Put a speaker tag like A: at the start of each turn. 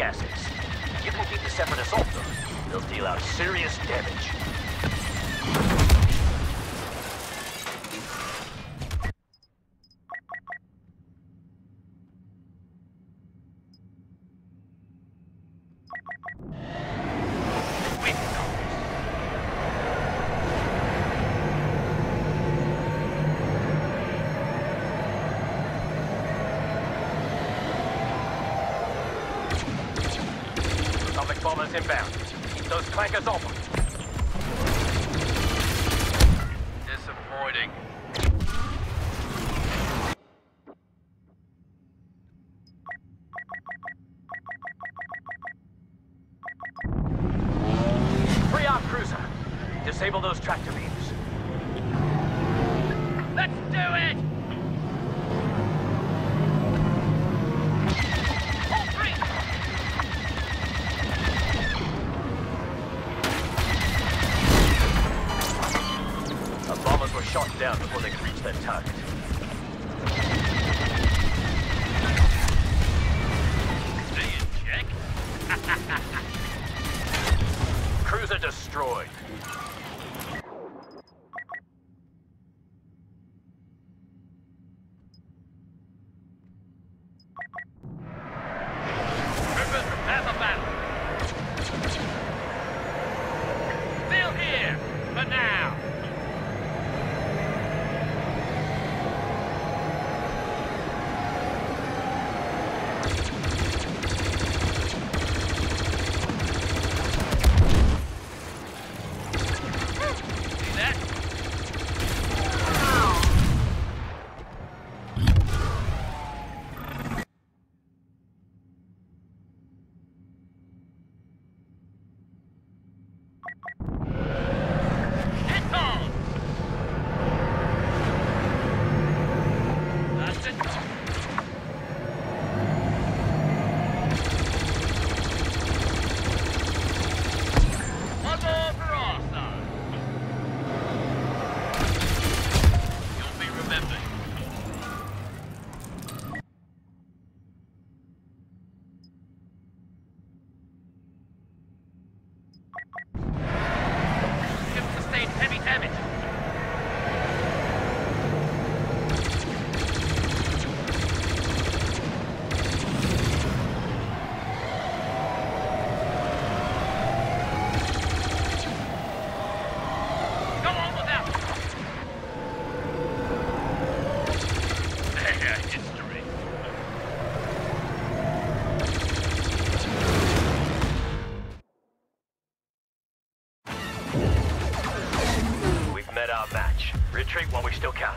A: assets. If you keep the separate assault, though, they'll deal out serious damage.
B: Bombers inbound. Keep those clankers off. Disappointing. Free our
A: cruiser.
B: Disable those tractor beams. Let's do it!
A: Shot down before they could
B: reach
A: their target.
B: Stay in check. Cruiser destroyed. Heavy damage.
A: We've our match. Retreat while we still can.